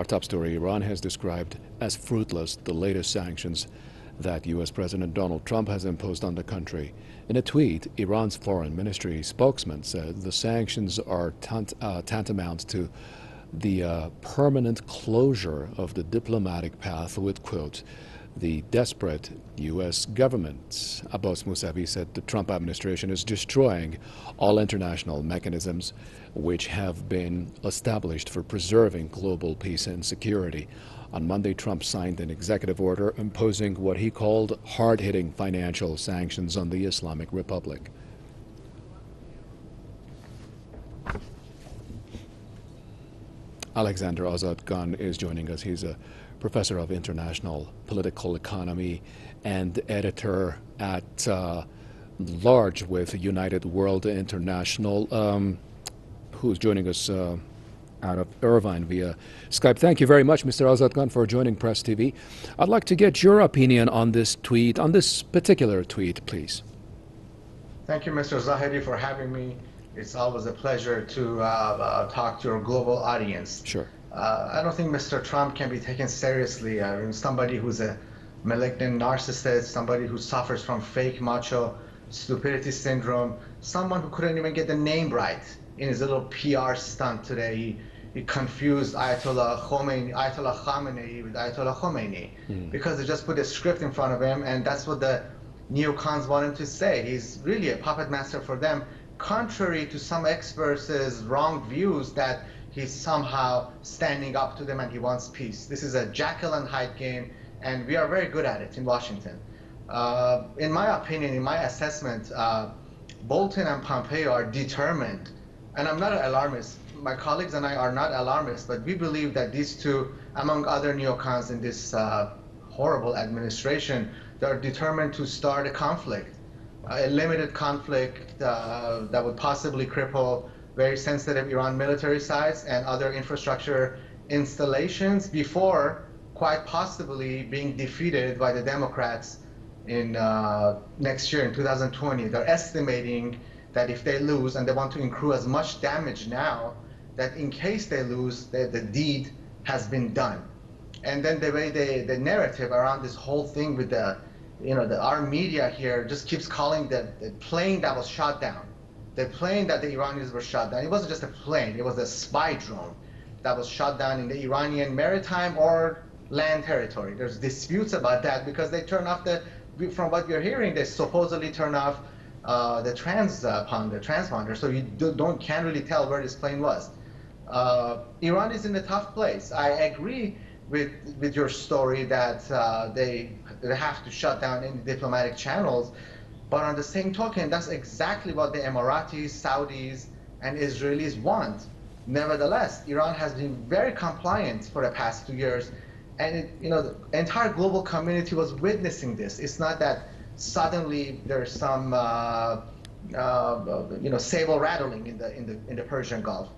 Our top story Iran has described as fruitless the latest sanctions that U.S. President Donald Trump has imposed on the country. In a tweet, Iran's foreign ministry spokesman said the sanctions are tant uh, tantamount to the uh, permanent closure of the diplomatic path with, quote, the desperate U.S. government. Abbas Mousavi said the Trump administration is destroying all international mechanisms which have been established for preserving global peace and security. On Monday, Trump signed an executive order imposing what he called hard hitting financial sanctions on the Islamic Republic. Alexander Azadgan is joining us. He's a professor of international political economy and editor at uh, large with United World International, um, who's joining us uh, out of Irvine via Skype. Thank you very much, Mr. Azadgan, for joining Press TV. I'd like to get your opinion on this tweet, on this particular tweet, please. Thank you, Mr. Zahedi, for having me. It's always a pleasure to uh, uh, talk to your global audience. Sure. Uh, I don't think Mr. Trump can be taken seriously. I mean, somebody who's a malignant narcissist, somebody who suffers from fake macho stupidity syndrome, someone who couldn't even get the name right in his little PR stunt today. He, he confused Ayatollah Khomeini, Ayatollah Khamenei with Ayatollah Khomeini mm. because they just put a script in front of him, and that's what the neocons want him to say. He's really a puppet master for them, contrary to some experts' wrong views that he's somehow standing up to them and he wants peace. This is a Jekyll and Hyde game, and we are very good at it in Washington. Uh, in my opinion, in my assessment, uh, Bolton and Pompeo are determined, and I'm not an alarmist. My colleagues and I are not alarmists, but we believe that these two, among other neocons in this uh, horrible administration, they are determined to start a conflict, a limited conflict uh, that would possibly cripple very sensitive Iran military sites and other infrastructure installations before quite possibly being defeated by the Democrats in uh, next year in 2020. They're estimating that if they lose and they want to incur as much damage now, that in case they lose, the, the deed has been done. And then the way they, the narrative around this whole thing with the, you know, the, our media here just keeps calling the, the plane that was shot down the plane that the Iranians were shot down, it wasn't just a plane, it was a spy drone that was shot down in the Iranian maritime or land territory. There's disputes about that because they turn off the, from what we're hearing, they supposedly turn off uh, the transponder, transponder, so you do, not can't really tell where this plane was. Uh, Iran is in a tough place. I agree with with your story that uh, they they have to shut down any diplomatic channels, but on the same token, that's exactly what the Emiratis, Saudis, and Israelis want. Nevertheless, Iran has been very compliant for the past two years, and it, you know the entire global community was witnessing this. It's not that suddenly there's some uh, uh, you know saber rattling in the in the in the Persian Gulf.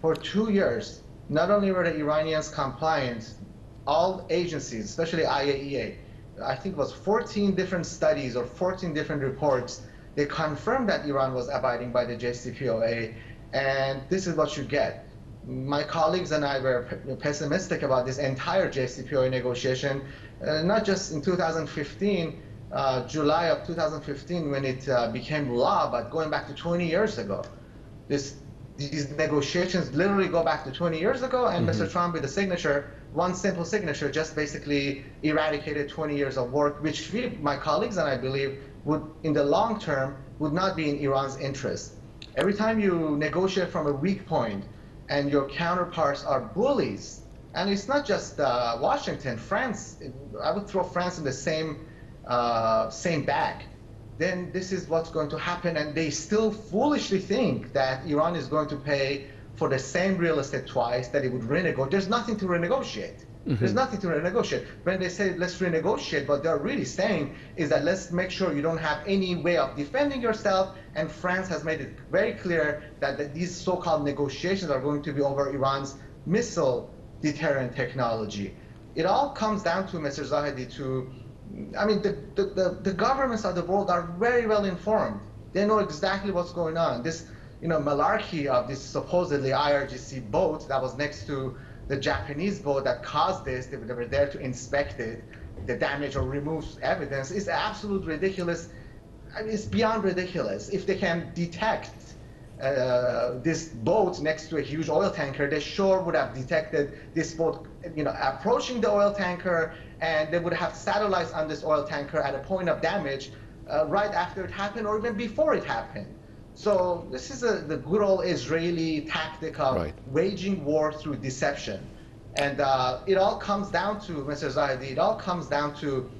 For two years, not only were the Iranians compliant, all agencies, especially IAEA, I think it was 14 different studies or 14 different reports. They confirmed that Iran was abiding by the JCPOA, and this is what you get. My colleagues and I were pessimistic about this entire JCPOA negotiation, uh, not just in 2015, uh, July of 2015 when it uh, became law, but going back to 20 years ago. This, these negotiations literally go back to 20 years ago, and mm-hmm. Mr. Trump with the signature one simple signature just basically eradicated 20 years of work, which we, my colleagues and I believe, would, in the long term, would not be in Iran's interest. Every time you negotiate from a weak point and your counterparts are bullies, and it's not just uh, Washington, France, I would throw France in the same, uh, same bag, then this is what's going to happen. And they still foolishly think that Iran is going to pay for the same real estate twice that it would renegotiate. There's nothing to renegotiate. Mm-hmm. There's nothing to renegotiate. When they say let's renegotiate, what they're really saying is that let's make sure you don't have any way of defending yourself. And France has made it very clear that, that these so-called negotiations are going to be over Iran's missile deterrent technology. It all comes down to, Mr. Zahedi, to, I mean, the, the, the, the governments of the world are very well informed. They know exactly what's going on. This you know, malarkey of this supposedly IRGC boat that was next to the Japanese boat that caused this, they were there to inspect it, the damage or remove evidence, is absolute ridiculous. I mean, it's beyond ridiculous. If they can detect uh, this boat next to a huge oil tanker, they sure would have detected this boat, you know, approaching the oil tanker, and they would have satellites on this oil tanker at a point of damage uh, right after it happened or even before it happened. So this is a, the good old Israeli tactic of right. waging war through deception. And uh, it all comes down to, Mr. Zahedi, it all comes down to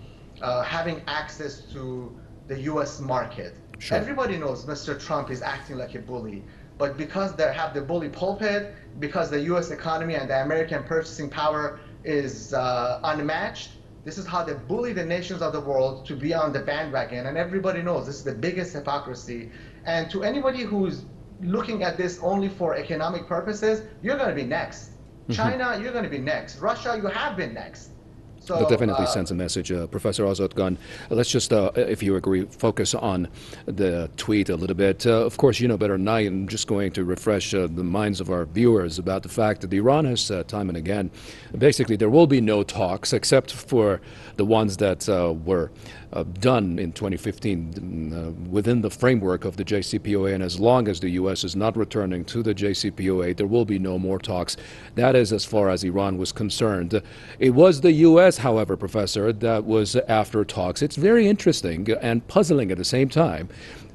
uh, having access to the U.S. market. Sure. Everybody knows Mr. Trump is acting like a bully. But because they have the bully pulpit, because the U.S. economy and the American purchasing power is uh, unmatched, this is how they bully the nations of the world to be on the bandwagon. And everybody knows this is the biggest hypocrisy. And to anybody who's looking at this only for economic purposes, you're going to be next. Mm-hmm. China, you're going to be next. Russia, you have been next. So, that definitely uh, sends a message. Uh, Professor Azadgan, let's just, uh, if you agree, focus on the tweet a little bit. Uh, of course, you know better than I. I'm just going to refresh uh, the minds of our viewers about the fact that Iran has time and again, basically, there will be no talks except for the ones that uh, were uh, done in 2015 uh, within the framework of the JCPOA. And as long as the U.S. is not returning to the JCPOA, there will be no more talks. That is as far as Iran was concerned. It was the U.S., however, Professor, that was after talks. It's very interesting and puzzling at the same time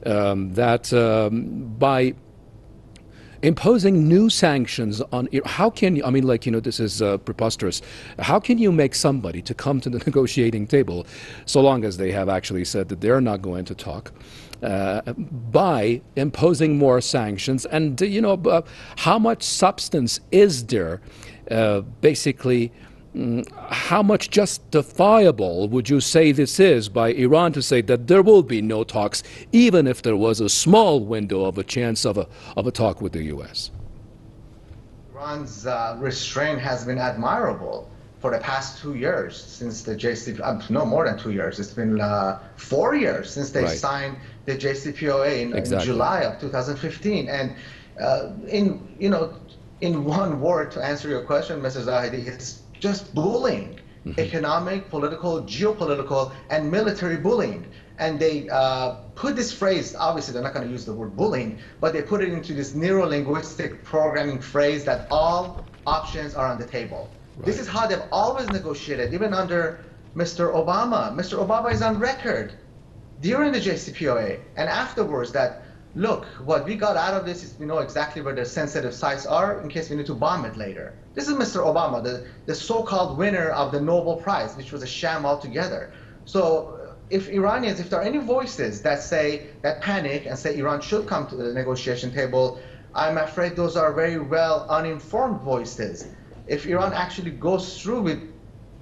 um, that um, by imposing new sanctions on how can you i mean like you know this is uh, preposterous. How can you make somebody to come to the negotiating table so long as they have actually said that they're not going to talk uh, by imposing more sanctions? And you know uh, how much substance is there uh, basically how much justifiable would you say this is by Iran to say that there will be no talks, even if there was a small window of a chance of a, of a talk with the U.S.? Iran's uh, restraint has been admirable for the past two years since the JCPOA, uh, no more than two years. It's been uh, four years since they right. signed the JCPOA in, exactly. in, July of 2015. And uh, in, you know, in one word to answer your question, Mrs. Zahedi, it's just bullying, mm-hmm. economic, political, geopolitical, and military bullying. And they uh, put this phrase, obviously they're not going to use the word bullying, but they put it into this neuro-linguistic programming phrase that all options are on the table. Right. This is how they've always negotiated, even under Mr. Obama. Mr. Obama is on record during the JCPOA and afterwards that look, what we got out of this is we know exactly where the sensitive sites are in case we need to bomb it later. This is Mr. Obama, the, the so-called winner of the Nobel Prize, which was a sham altogether. So if Iranians, if there are any voices that say, that panic and say Iran should come to the negotiation table, I'm afraid those are very well uninformed voices. If Iran actually goes through with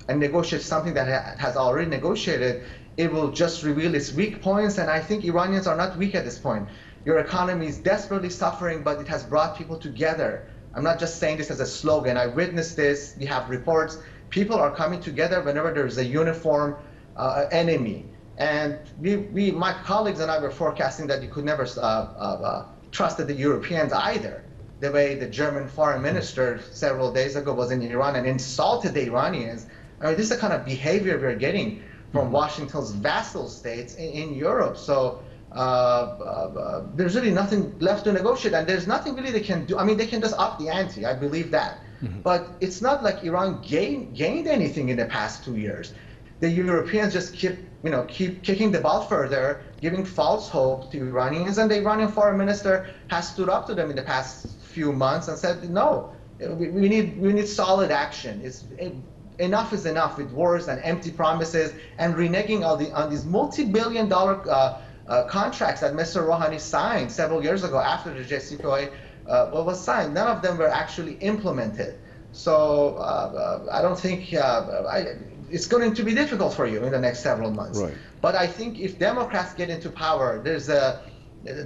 and negotiates something that has already negotiated, it will just reveal its weak points. And I think Iranians are not weak at this point. Your economy is desperately suffering, but it has brought people together. I'm not just saying this as a slogan. I witnessed this. We have reports. People are coming together whenever there's a uniform uh, enemy. And we, we, my colleagues and I were forecasting that you could never uh, uh, uh trust the Europeans either. The way the German foreign minister several days ago was in Iran and insulted the Iranians. I mean, this is the kind of behavior we're getting from Washington's vassal states in, in Europe. So uh, uh, there's really nothing left to negotiate, and there's nothing really they can do. I mean, they can just up the ante. I believe that, mm-hmm. but it's not like Iran gained gained anything in the past two years. The Europeans just keep, you know, keep kicking the ball further, giving false hope to Iranians, and the Iranian foreign minister has stood up to them in the past few months and said, no, we, we need we need solid action. It's it, enough is enough with wars and empty promises and reneging on, the, on these multi-billion dollar uh, uh, contracts that Mr. Rouhani signed several years ago after the JCPOA uh, was signed. None of them were actually implemented. So uh, I don't think uh, I, it's going to be difficult for you in the next several months. Right. But I think if Democrats get into power, there's a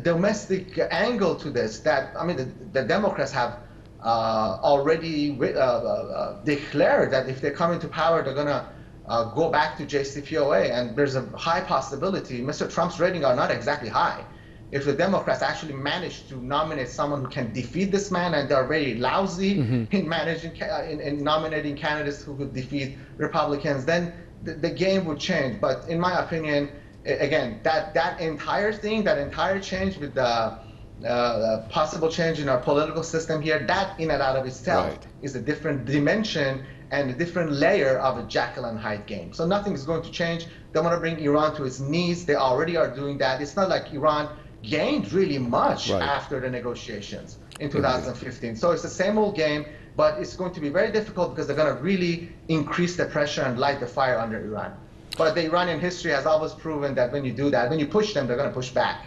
domestic angle to this that, I mean, the, the Democrats have uh, already uh, declared that if they come into power, they're going to uh, go back to JCPOA, and there's a high possibility. Mr. Trump's ratings are not exactly high. if the Democrats actually manage to nominate someone who can defeat this man, and they're very lousy mm-hmm. in managing in, in, nominating candidates who could defeat Republicans, then the, the game would change. But in my opinion, again, that that entire thing, that entire change with the uh, possible change in our political system here, that in and out of itself right. is a different dimension and a different layer of a Jekyll and Hyde game. So nothing is going to change. They want to bring Iran to its knees. They already are doing that. It's not like Iran gained really much right. after the negotiations in 2015. So it's the same old game, but it's going to be very difficult because they're going to really increase the pressure and light the fire under Iran. But the Iranian history has always proven that when you do that, when you push them, they're going to push back.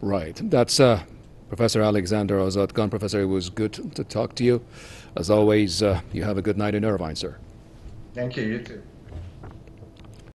Right. That's uh, Professor Alexander Azadgan. Professor, it was good to talk to you. As always, uh, you have a good night in Irvine, sir. Thank you. You too.